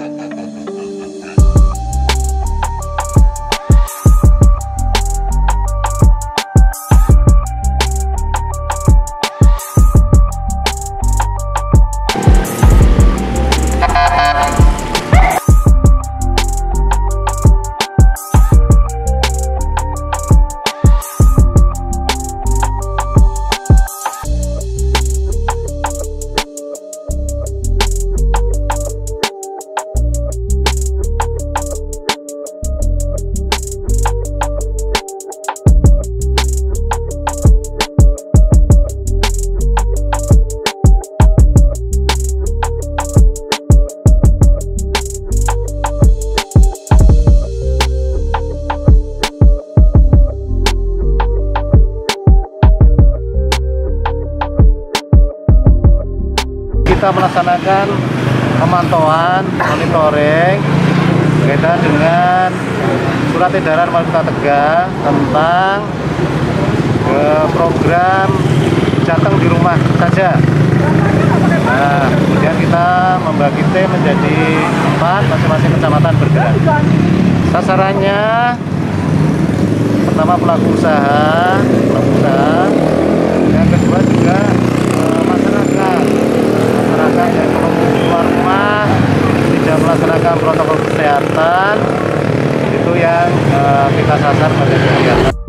Ha ha ha. Kita melaksanakan pemantauan, monitoring berkaitan dengan surat edaran wali kota Tegal tentang eh, program jateng di rumah saja. Nah, kemudian kita membagi tim menjadi empat, masing-masing kecamatan bergerak. Sasarannya pertama pelaku usaha, pelaku usaha. Yang kedua juga eh, masyarakat, masyarakat yang belum keluar rumah tidak melaksanakan protokol kesehatan itu yang eh, kita sasar pada kegiatan.